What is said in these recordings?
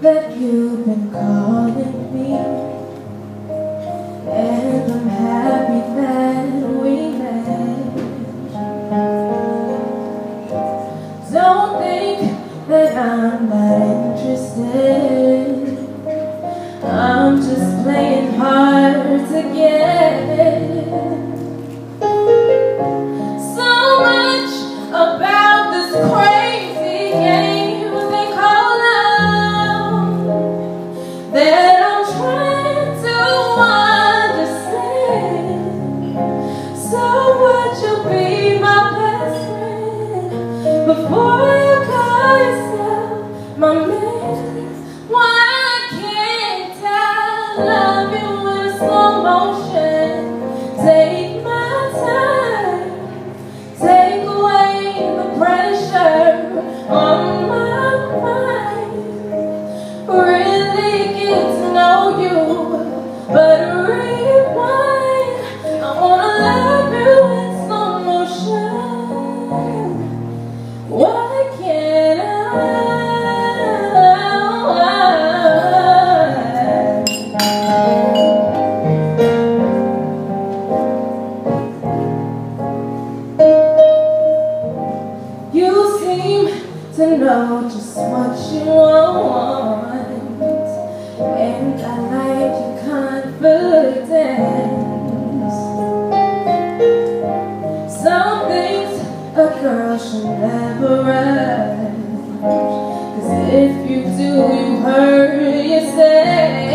that you've been calling me. Wondering why I can't I love you with slow motion? to know just what you want. And I like your confidence. Some things a girl should never ask. Cause if you do, you hurt yourself.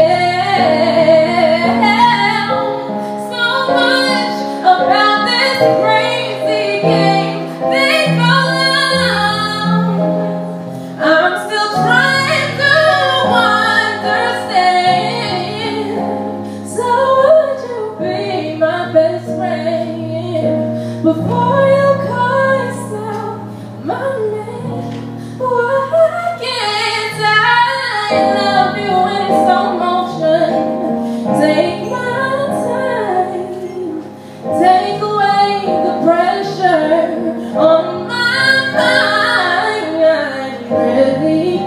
before you call my can't I love you in slow motion? Take my time, take away the pressure on my mind. I'm really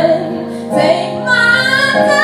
Take my hand.